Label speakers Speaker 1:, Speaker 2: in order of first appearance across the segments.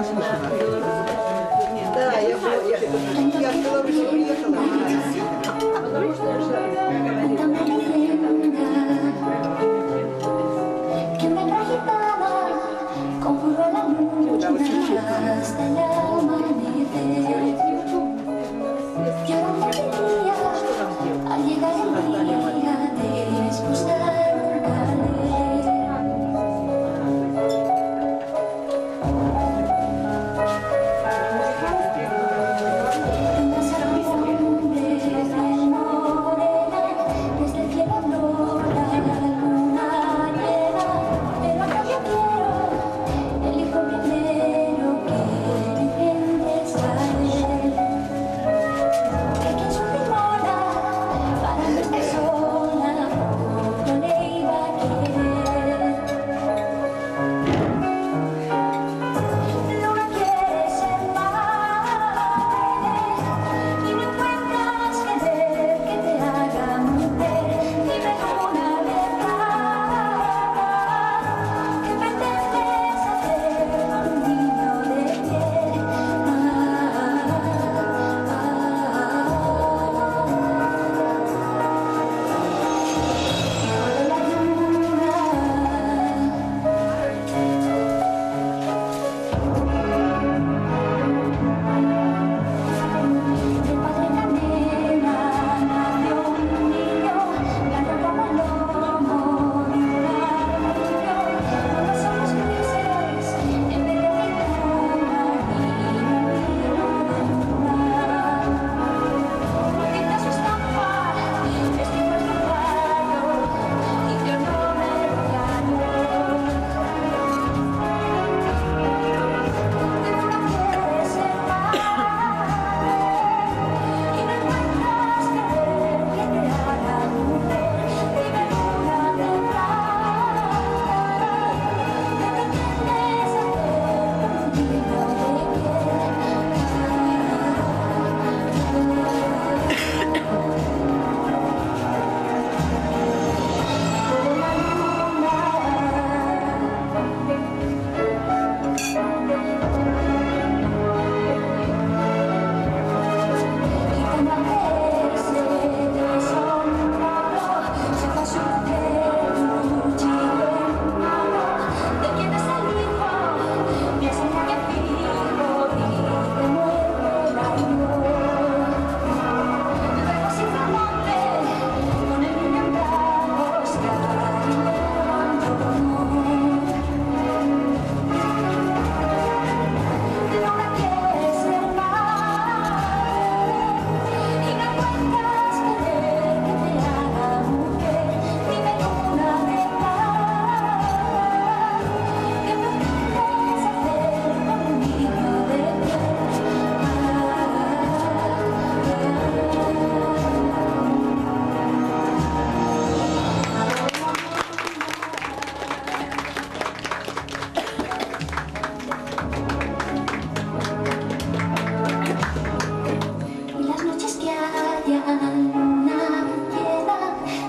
Speaker 1: наслышана. Да, я, я, я в Беларусь приехала.
Speaker 2: Потому что я.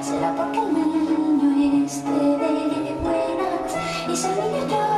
Speaker 2: Será porque el niño esté de buenas y se niño
Speaker 3: yo.